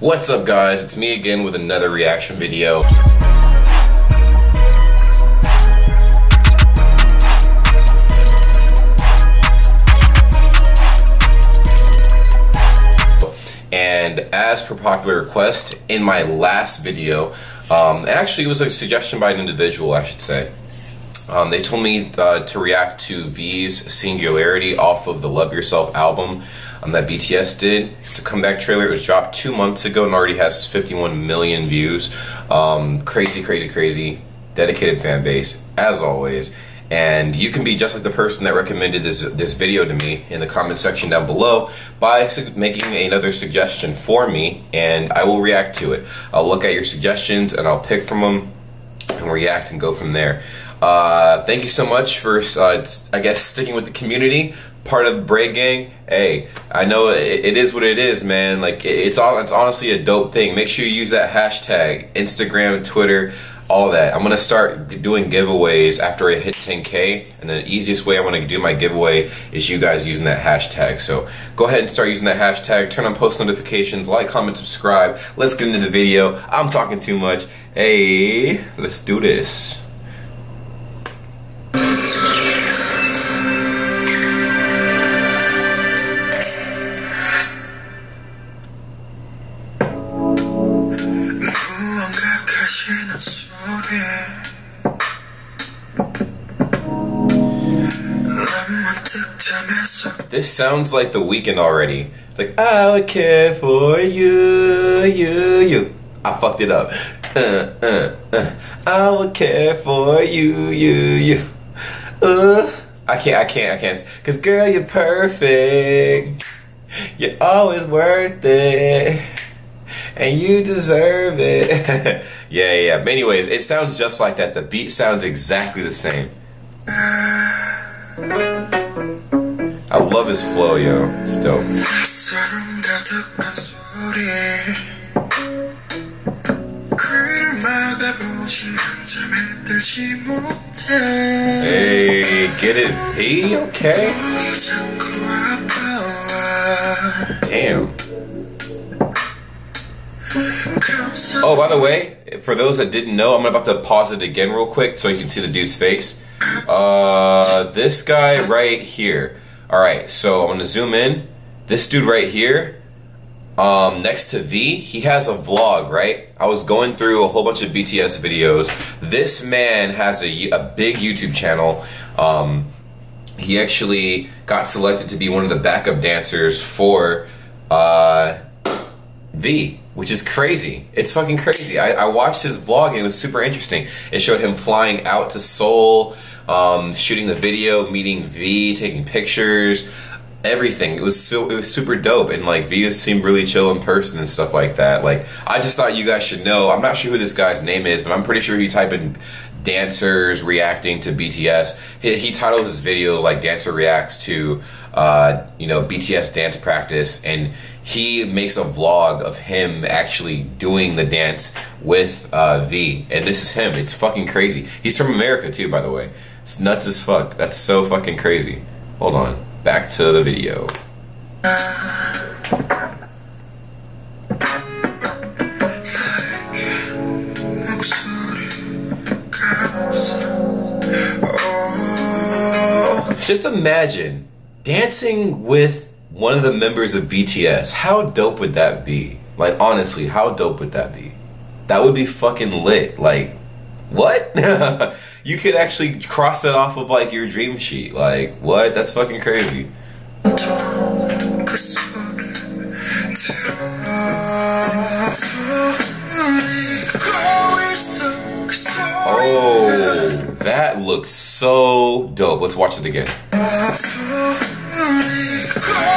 What's up guys, it's me again with another reaction video. And as per popular request, in my last video, um, and actually it was a suggestion by an individual I should say, um, they told me uh, to react to V's Singularity off of the Love Yourself album um, that BTS did. It's a comeback trailer. It was dropped two months ago and already has 51 million views. Um, crazy, crazy, crazy. Dedicated fan base, as always. And you can be just like the person that recommended this this video to me in the comment section down below by making another suggestion for me, and I will react to it. I'll look at your suggestions and I'll pick from them and react and go from there. Uh, thank you so much for, uh, I guess, sticking with the community, part of the Bray Gang. Hey, I know it, it is what it is, man. Like, it, it's all, it's honestly a dope thing. Make sure you use that hashtag, Instagram, Twitter, all that. I'm gonna start doing giveaways after I hit 10k, and the easiest way I'm gonna do my giveaway is you guys using that hashtag. So go ahead and start using that hashtag. Turn on post notifications, like, comment, subscribe. Let's get into the video. I'm talking too much. Hey, let's do this. This sounds like the Weeknd already. like I would care for you, you, you. I fucked it up. Uh, uh, uh. I would care for you, you, you. Uh, I can't, I can't, I can't. Cause girl, you're perfect. You're always worth it. And you deserve it. yeah, yeah, But anyways, it sounds just like that. The beat sounds exactly the same. I love his flow, yo. It's dope. Hey, get it, V? Okay. Damn. Oh, by the way, for those that didn't know, I'm about to pause it again real quick so you can see the dude's face. Uh, this guy right here. All right, so I'm gonna zoom in. This dude right here, um, next to V, he has a vlog, right? I was going through a whole bunch of BTS videos. This man has a, a big YouTube channel. Um, he actually got selected to be one of the backup dancers for uh, V, which is crazy. It's fucking crazy. I, I watched his vlog and it was super interesting. It showed him flying out to Seoul, um, shooting the video, meeting V, taking pictures, everything. It was so it was super dope, and like V seemed really chill in person and stuff like that. Like I just thought you guys should know. I'm not sure who this guy's name is, but I'm pretty sure you type in dancers reacting to BTS, he, he titles his video like dancer reacts to uh, you know BTS dance practice, and he makes a vlog of him actually doing the dance with uh, V, and this is him. It's fucking crazy. He's from America too, by the way. It's nuts as fuck. That's so fucking crazy. Hold on. Back to the video. Just imagine dancing with one of the members of BTS. How dope would that be? Like, honestly, how dope would that be? That would be fucking lit. Like, what? you could actually cross that off of like your dream sheet. Like, what? That's fucking crazy. Oh, that looks so dope. Let's watch it again.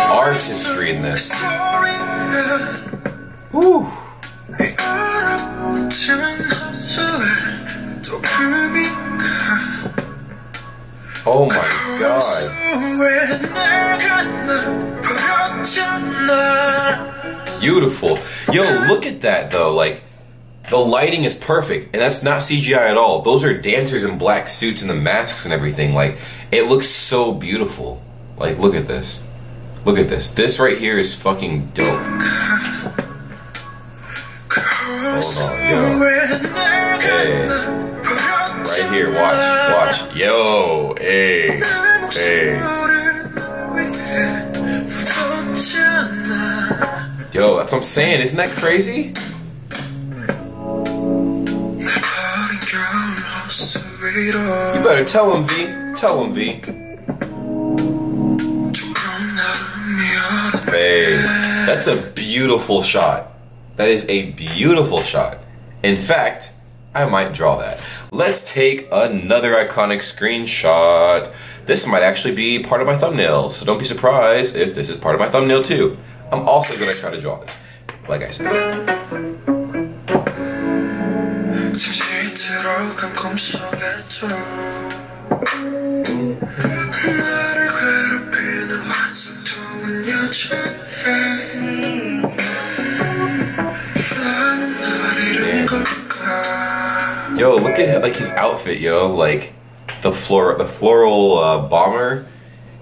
Artistry in this. Whew. Oh my god. Beautiful. Yo, look at that though. Like, the lighting is perfect, and that's not CGI at all. Those are dancers in black suits and the masks and everything. Like, it looks so beautiful. Like, look at this. Look at this. This right here is fucking dope. song, yo. Hey. Right here, watch, watch. Yo, hey, hey. Yo, that's what I'm saying. Isn't that crazy? You better tell him, V. Tell him, V. Hey, that's a beautiful shot. That is a beautiful shot. In fact, I might draw that. Let's take another iconic screenshot. This might actually be part of my thumbnail, so don't be surprised if this is part of my thumbnail too. I'm also gonna try to draw this, like I said. Yo, look at like his outfit, yo. Like the floor, the floral uh, bomber,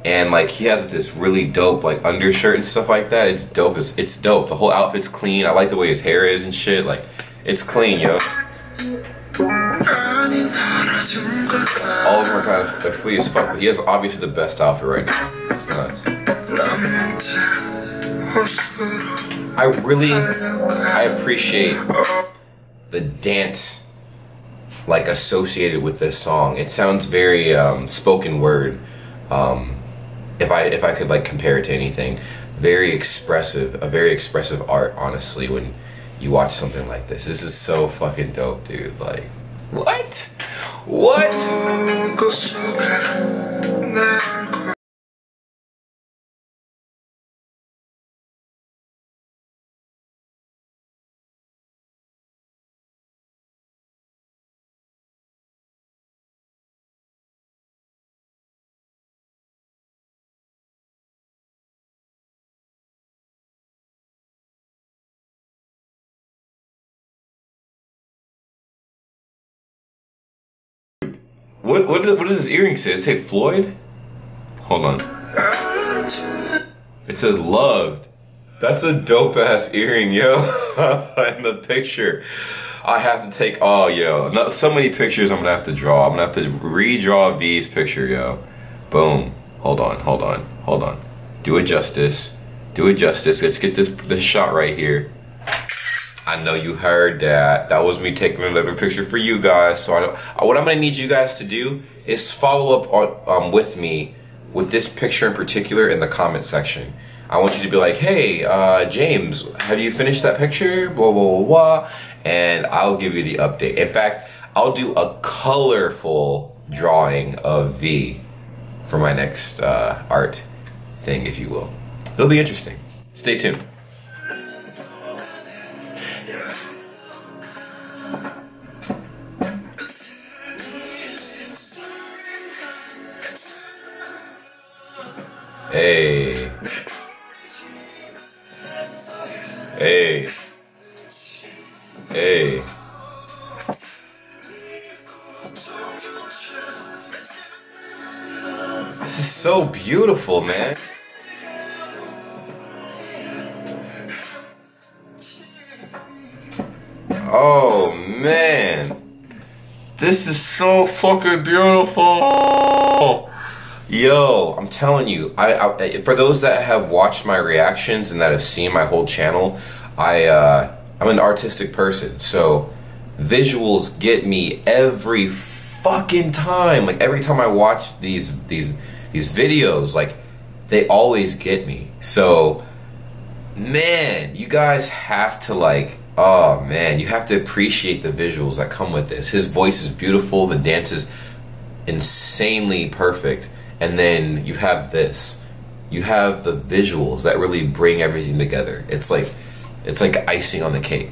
and like he has this really dope like undershirt and stuff like that. It's dope. It's, it's dope. The whole outfit's clean. I like the way his hair is and shit. Like it's clean, yo. All of them are kind of they're flea as fuck, but he has obviously the best outfit right now. It's nuts. I really, I appreciate the dance like associated with this song. It sounds very um, spoken word. Um, if I if I could like compare it to anything, very expressive, a very expressive art. Honestly, when you watch something like this, this is so fucking dope, dude. Like, what? What? What what does, what does this earring say? It say Floyd? Hold on. It says loved. That's a dope ass earring, yo. In the picture. I have to take oh yo. Not so many pictures I'm gonna have to draw. I'm gonna have to redraw V's picture, yo. Boom. Hold on, hold on, hold on. Do it justice. Do it justice. Let's get this this shot right here. I know you heard that. That was me taking another picture for you guys. So I, what I'm gonna need you guys to do is follow up on, um, with me with this picture in particular in the comment section. I want you to be like, hey, uh, James, have you finished that picture? Blah, blah, blah, blah. And I'll give you the update. In fact, I'll do a colorful drawing of V for my next uh, art thing, if you will. It'll be interesting. Stay tuned. Oh, man. This is so fucking beautiful. Yo, I'm telling you, I, I, for those that have watched my reactions and that have seen my whole channel, I uh, I'm an artistic person, so visuals get me every fucking time. Like every time I watch these these these videos, like they always get me. So man, you guys have to like oh man, you have to appreciate the visuals that come with this. His voice is beautiful, the dance is insanely perfect and then you have this. You have the visuals that really bring everything together. It's like it's like icing on the cake.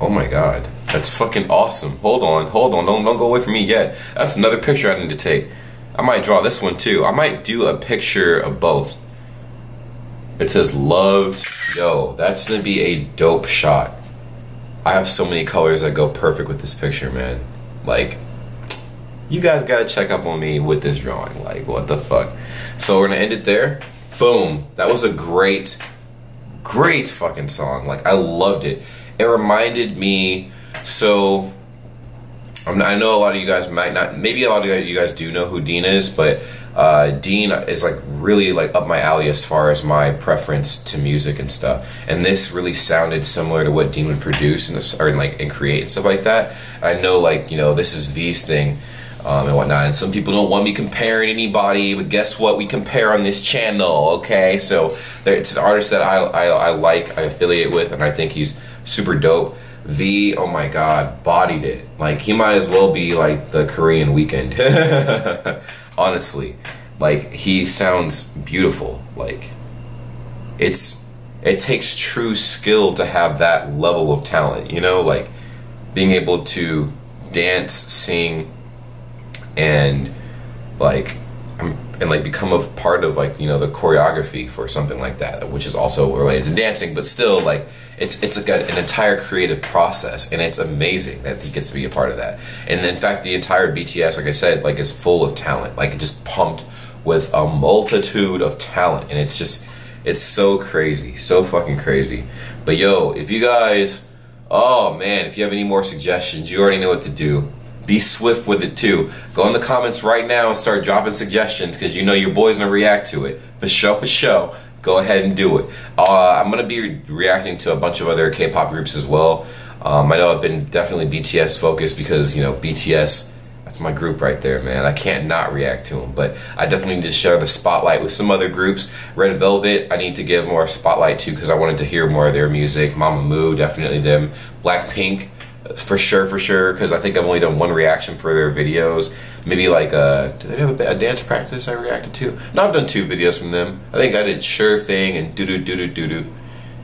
Oh my god. That's fucking awesome. Hold on hold on. Don't, don't go away from me yet. That's another picture i need to take. I might draw this one too. I might do a picture of both it says loved yo that's gonna be a dope shot I have so many colors that go perfect with this picture, man. Like, you guys gotta check up on me with this drawing. Like, what the fuck? So we're gonna end it there. Boom. That was a great great fucking song. Like I loved it. It reminded me. So I know a lot of you guys might not. Maybe a lot of you guys do know who Dean is, but uh, Dean is like really like up my alley as far as my preference to music and stuff. And this really sounded similar to what Dean would produce and or like and create and stuff like that. I know like you know this is V's thing. Um, and whatnot. And some people don't want me comparing anybody, but guess what? We compare on this channel, okay? So it's an artist that I, I, I like, I affiliate with, and I think he's super dope. V, oh my god, bodied it. Like he might as well be like the Korean Weeknd. Honestly, like he sounds beautiful. Like it's it takes true skill to have that level of talent. You know, like being able to dance, sing, and like um, and like become a part of like you know the choreography for something like that, which is also related to dancing, but still like it's it's a, an entire creative process, and it's amazing that he gets to be a part of that. And in fact, the entire BTS, like I said, like is full of talent, like just pumped with a multitude of talent, and it's just it's so crazy, so fucking crazy. But yo, if you guys, oh man, if you have any more suggestions, you already know what to do be swift with it too. Go in the comments right now and start dropping suggestions because you know your boy's gonna react to it. For show, for show. Go ahead and do it. Uh, I'm gonna be re reacting to a bunch of other K-pop groups as well. Um, I know I've been definitely BTS focused because you know BTS. That's my group right there, man. I can't not react to them, but I definitely need to share the spotlight with some other groups. Red Velvet, I need to give more spotlight to because I wanted to hear more of their music. Mamamoo, definitely them. Blackpink, for sure, for sure, because I think I've only done one reaction for their videos. Maybe like, uh, do they have a, a, dance practice I reacted to? No, I've done two videos from them. I think I did Sure Thing and Doo Doo Doo Doo Doo Doo.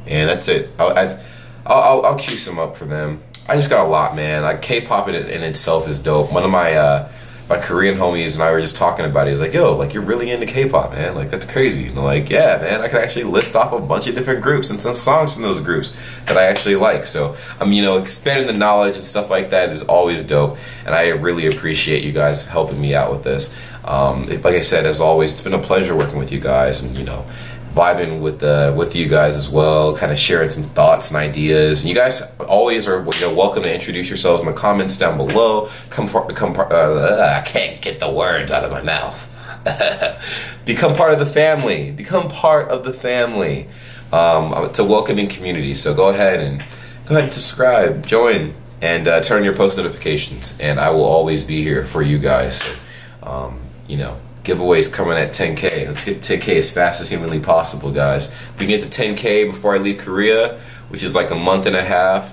And that's it. I'll, I'll, I'll, I'll cue some up for them. I just got a lot, man. Like, K-pop in, in itself is dope. One of my, uh, my Korean homies and I were just talking about it. He's like, yo, like you're really into K-pop, man. Like that's crazy. And I'm like, yeah, man. I can actually list off a bunch of different groups and some songs from those groups that I actually like. So I'm, um, you know, expanding the knowledge and stuff like that is always dope. And I really appreciate you guys helping me out with this. Um, like I said, as always, it's been a pleasure working with you guys, and you know, vibing with the with you guys as well, kind of sharing some thoughts and ideas. And you guys always are you know welcome to introduce yourselves in the comments down below. Come for, become part. Uh, I can't get the words out of my mouth. become part of the family. Become part of the family. Um, it's a welcoming community. So go ahead and go ahead and subscribe, join, and uh, turn your post notifications. And I will always be here for you guys. So, um, you know giveaways coming at 10k. Let's get 10k as fast as humanly possible, guys. If we get to 10k before I leave Korea, which is like a month and a half,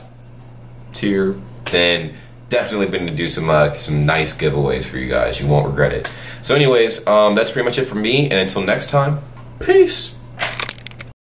tier, then definitely been to do some uh, some nice giveaways for you guys. You won't regret it. So, anyways, um, that's pretty much it for me. And until next time, peace.